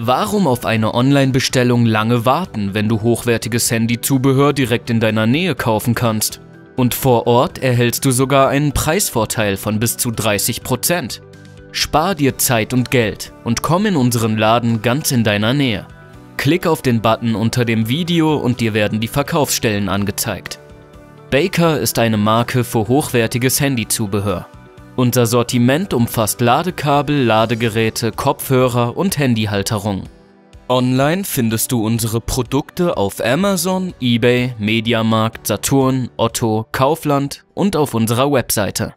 Warum auf eine Online-Bestellung lange warten, wenn du hochwertiges Handyzubehör direkt in deiner Nähe kaufen kannst? Und vor Ort erhältst du sogar einen Preisvorteil von bis zu 30%. Spar dir Zeit und Geld und komm in unseren Laden ganz in deiner Nähe. Klick auf den Button unter dem Video und dir werden die Verkaufsstellen angezeigt. Baker ist eine Marke für hochwertiges Handyzubehör. Unser Sortiment umfasst Ladekabel, Ladegeräte, Kopfhörer und Handyhalterungen. Online findest du unsere Produkte auf Amazon, eBay, Mediamarkt, Saturn, Otto, Kaufland und auf unserer Webseite.